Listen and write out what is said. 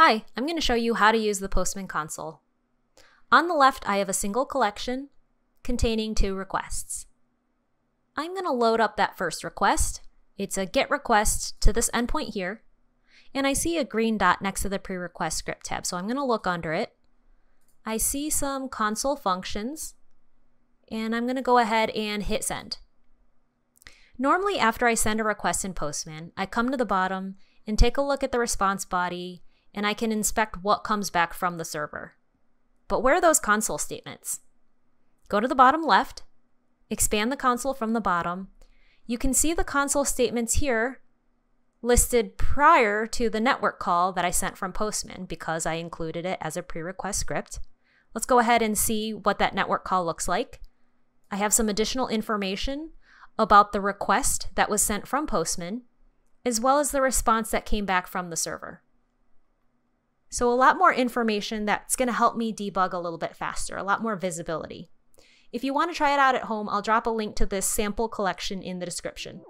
Hi, I'm going to show you how to use the Postman console. On the left, I have a single collection containing two requests. I'm going to load up that first request. It's a GET request to this endpoint here, and I see a green dot next to the pre-request script tab, so I'm going to look under it. I see some console functions, and I'm going to go ahead and hit send. Normally, after I send a request in Postman, I come to the bottom and take a look at the response body and I can inspect what comes back from the server. But where are those console statements? Go to the bottom left, expand the console from the bottom. You can see the console statements here listed prior to the network call that I sent from Postman because I included it as a pre-request script. Let's go ahead and see what that network call looks like. I have some additional information about the request that was sent from Postman, as well as the response that came back from the server. So a lot more information that's going to help me debug a little bit faster, a lot more visibility. If you want to try it out at home, I'll drop a link to this sample collection in the description.